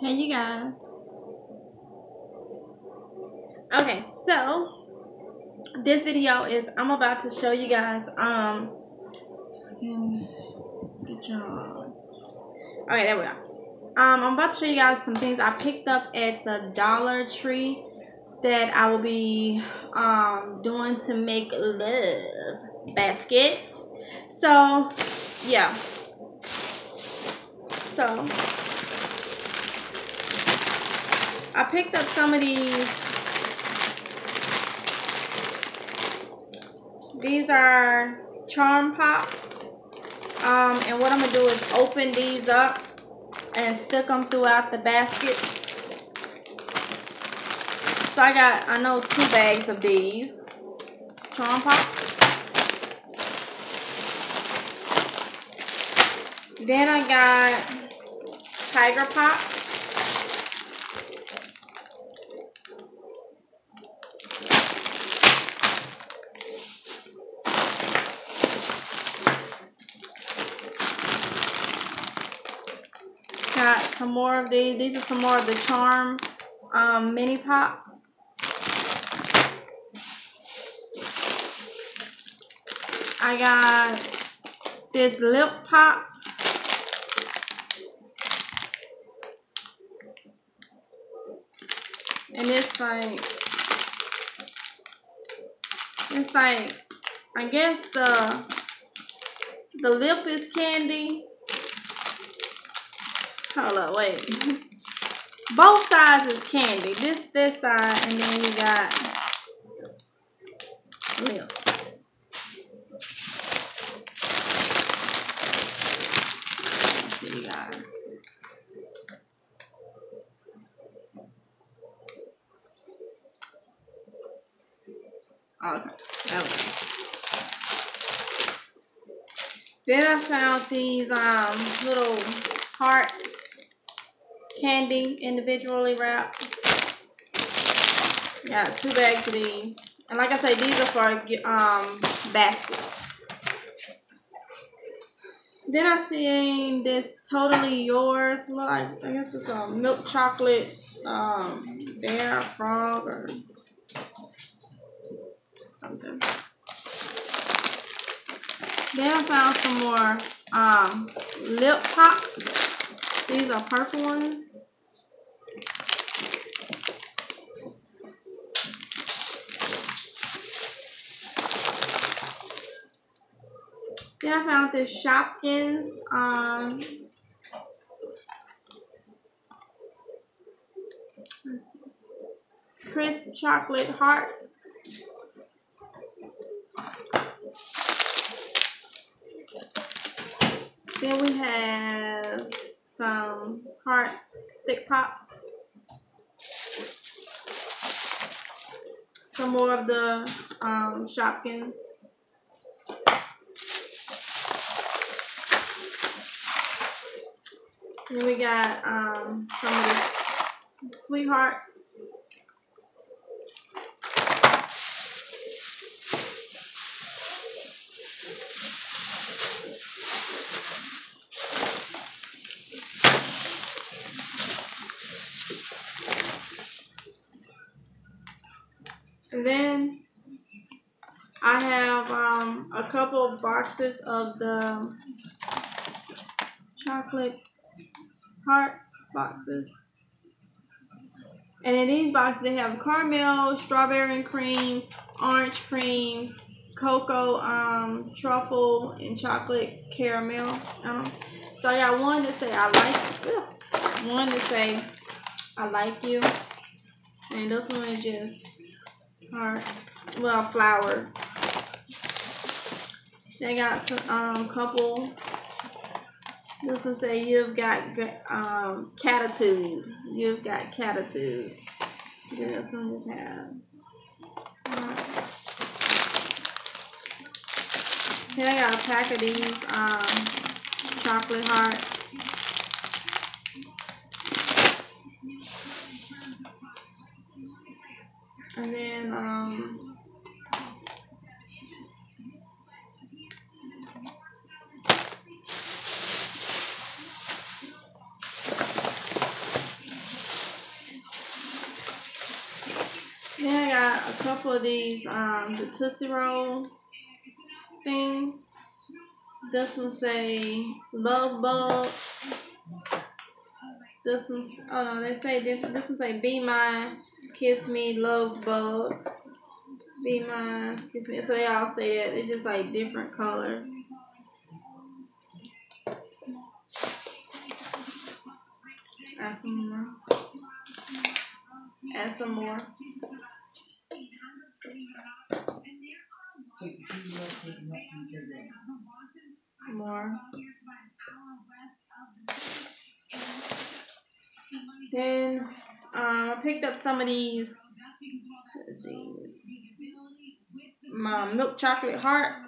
Hey, you guys. Okay, so this video is I'm about to show you guys um good job. Okay, there we go. Um, I'm about to show you guys some things I picked up at the Dollar Tree that I will be um doing to make love baskets. So yeah. So I picked up some of these. These are charm pops. Um, and what I'm going to do is open these up and stick them throughout the basket. So I got, I know, two bags of these. Charm pops. Then I got Tiger Pops. Got some more of these. These are some more of the Charm um, mini pops. I got this lip pop. And it's like, it's like, I guess the, the lip is candy Hold up, wait. Both sides is candy. This this side, and then you got milk. you guys. Okay, there we go. Then I found these um little hearts candy individually wrapped. Got two bags of these. And like I say, these are for um, baskets. Then I seen this Totally Yours. Like, I guess it's a milk chocolate um, bear, frog, or something. Then I found some more um, lip pops. These are purple ones. Then I found this Shopkins um, crisp chocolate hearts. Then we have some heart stick pops. Some more of the um, Shopkins. Then we got um, some of the sweethearts. And then I have um, a couple of boxes of the chocolate heart boxes. And in these boxes, they have caramel, strawberry and cream, orange cream, cocoa, um, truffle, and chocolate caramel. Um, so I got one to say I like you. One to say I like you. And this one is just hearts, well, flowers. They got some um, couple this will say you've got um, catitude. You've got catitude. This one just have. Right. Here I got a pack of these um, chocolate hearts. And then um, got a couple of these, um, the Tootsie Roll thing. This one say Love Bug. This one, oh no, they say different. This one say Be Mine, Kiss Me, Love Bug. Be Mine, Kiss Me. So they all say that. It's just like different colors. Add some more. Add some more. More. Then I picked up some of these. Let's see. My milk chocolate hearts.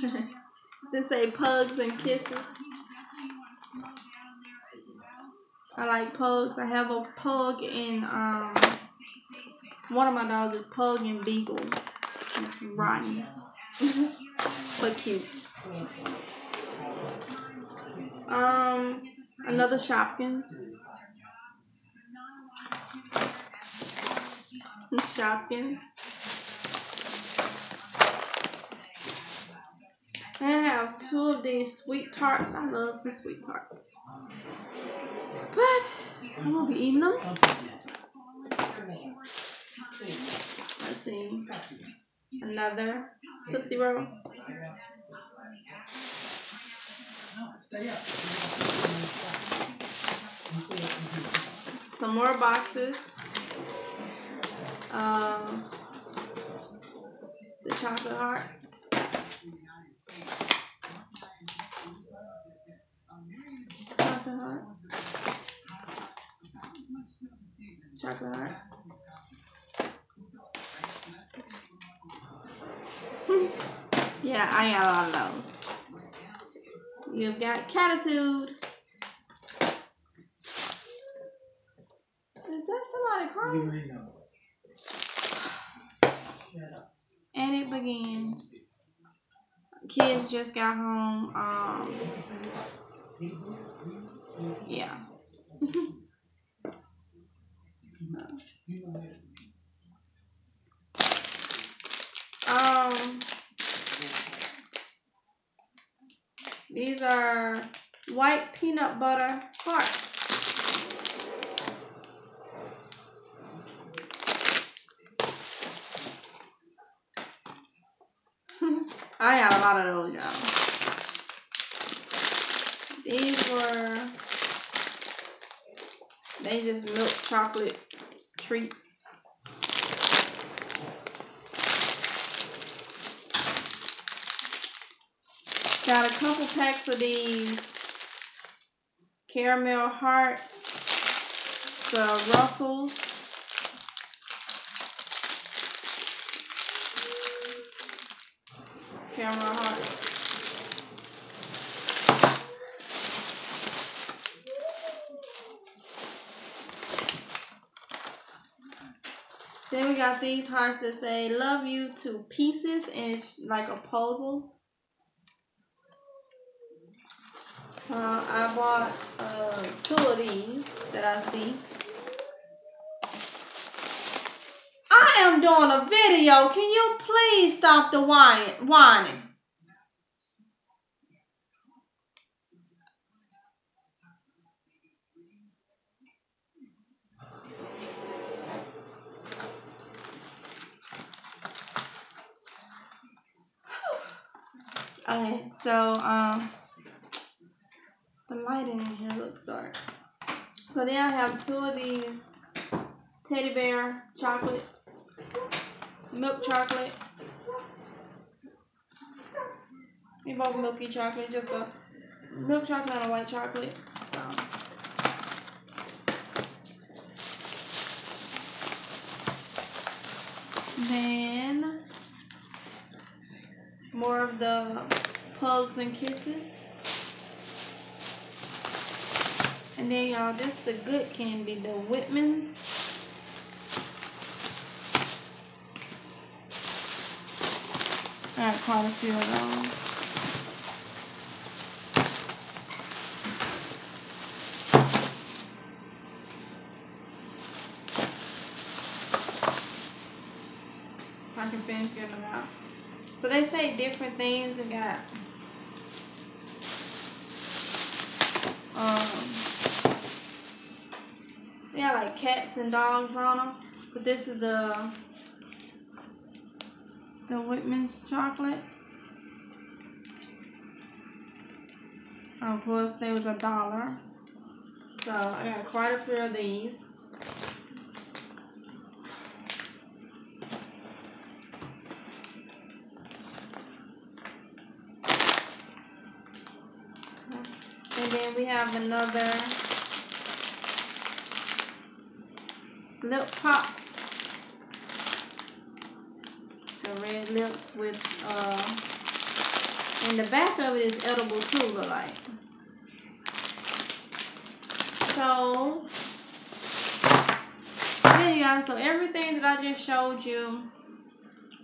they say pugs and kisses. I like pugs. I have a pug and um one of my dogs is pug and beagle. It's rotten. but cute. Um another Shopkins. Shopkins. I have two of these sweet tarts. I love some sweet tarts. But I'm gonna be eating them. Let's see. Another Tootsie Roll. Some more boxes. Um, the chocolate hearts. Chocolate heart. Chocolate heart. Yeah, I got all of those. You've got Catitude. Is that somebody crying? And it begins. Kids just got home. Um, yeah. um, these are white peanut butter hearts. I had a lot of those, y'all. These were, they just milk chocolate treats. Got a couple packs of these caramel hearts, the Russells. Caramel hearts. Then we got these hearts that say love you to pieces and it's like a puzzle. So I bought uh, two of these that I see. I am doing a video. Can you please stop the whining? whining? Okay, so um, lighting in here looks dark. So then I have two of these teddy bear chocolates, milk chocolate. They both milky chocolate, just a milk chocolate and a white chocolate. So. Then more of the pugs and kisses. And then y'all, this the good candy, the Whitman's. I got quite a few of those. I can finish getting them out. So they say different things and got got like cats and dogs on them. But this is the the Whitman's chocolate. Of course, they was a dollar. So I got quite a few of these. And then we have another pop. The red lips with uh and the back of it is edible too look like. So yeah you guys, so everything that I just showed you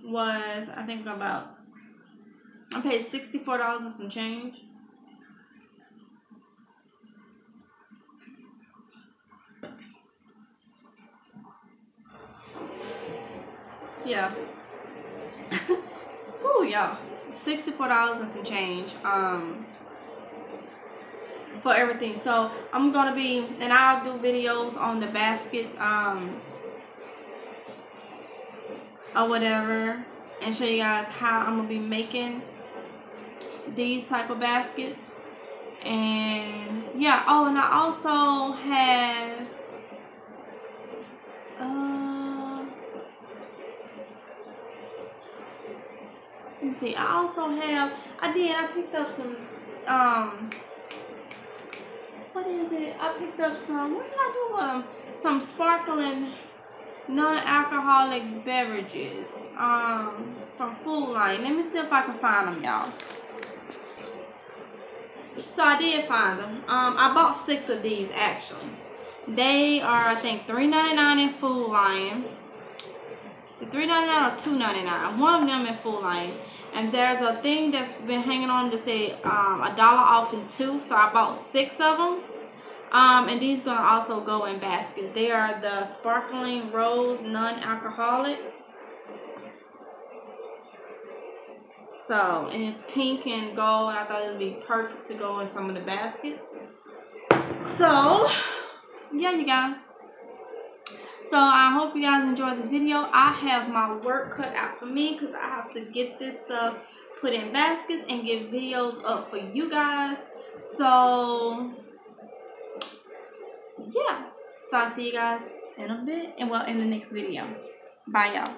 was I think about I paid sixty four dollars and some change. Yeah. oh yeah. Sixty-four dollars and some change. Um for everything. So I'm gonna be and I'll do videos on the baskets, um or whatever and show you guys how I'm gonna be making these type of baskets. And yeah, oh and I also have Let me see. I also have. I did. I picked up some. Um. What is it? I picked up some. What did I do them? Some sparkling, non-alcoholic beverages. Um. From Food Lion. Let me see if I can find them, y'all. So I did find them. Um. I bought six of these actually. They are I think $3.99 in Food Lion. Is it $3.99 or $2.99? One of them in Food Lion. And there's a thing that's been hanging on to say um, a dollar off in two. So I bought six of them. Um, and these gonna also go in baskets. They are the sparkling rose non-alcoholic. So, and it's pink and gold. I thought it would be perfect to go in some of the baskets. So, yeah, you guys. So I hope you guys enjoyed this video. I have my work cut out for me because I have to get this stuff put in baskets and get videos up for you guys. So yeah. So I'll see you guys in a bit and well in the next video. Bye y'all.